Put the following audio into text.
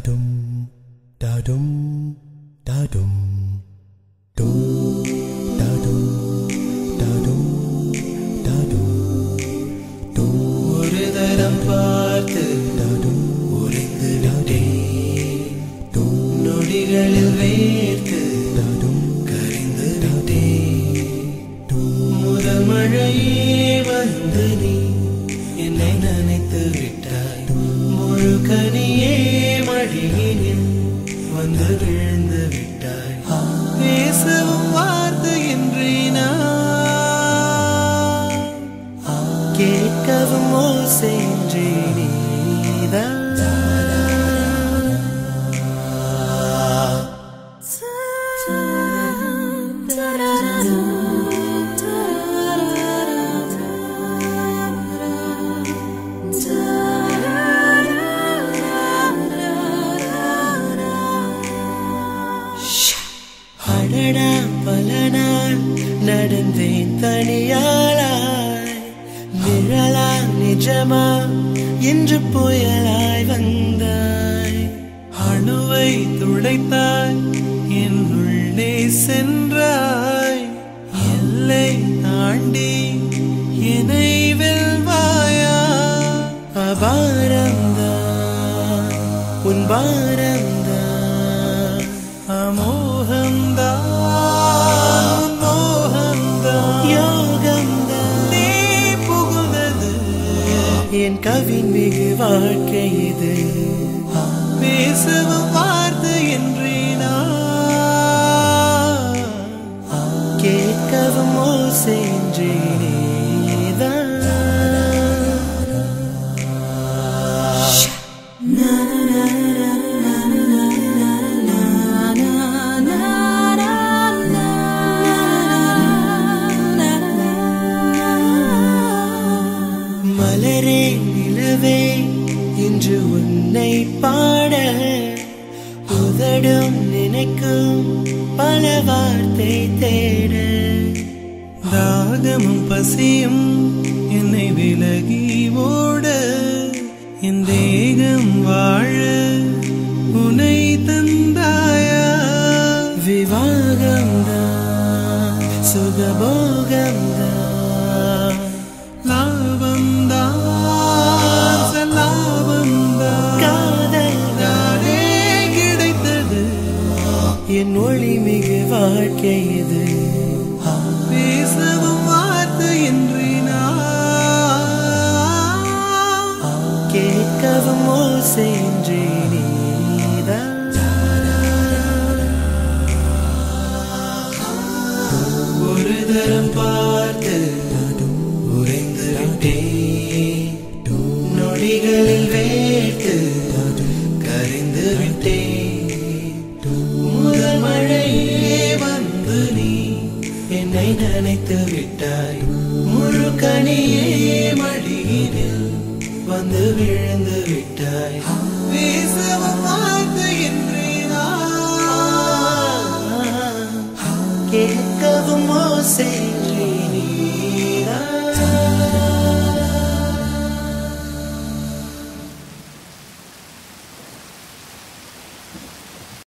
da-dum, da-dum, da-dum, dum, da-dum, da-dum, da-dum, dum, ஒரு தரம் பார்த்து da-dum, உறைந்து விட்டேன் dum, நொடிகளில் வேர்த்து da-dum, கரைந்து விட்டேன் dum, முதல் மழையே வந்து நீ வந்து விழுந்து விட்டாய் பேசவும் வார்த்தை என்றேனா கேட்கவும் ஓசை நீதான் அடடா பல நாள் நடந்தேன் தனியாளாய். நிழலா நிஜமா என்று புயலாய் வந்தாய். அணுவை துளைத்தாய் என் உள்ளே சென்றாய். எல்லை தாண்டி என் கவின் மிகு வாழ்க்கை இது. பேசவும் வார்த்தை என்றேனா கேட்கவும் ஓசை என்றேனேதான் உன்னை பாட உதடும் நினைக்கும் பல வார்த்தை தேட. தாகமும் பசியும் என்னை விலகி ஓட. என் தேகம் வாழ உனை தந்தாயா? விவாகம்தான் சுகபோகம்தான். இது பேசவும் வார்த்தை என்றேனா கேட்கவும் ஓசை ஒரு தரம் பார்த்து உறைந்து விட்டேன். நொடிகளில் வேட்டு நினைத்து விட்டாய் முழு கனியே மடியினில் வந்து விழுந்து விட்டாய் பேசவும் வார்த்தை என்றேனா கேட்கவும் ஓசை நீதான்.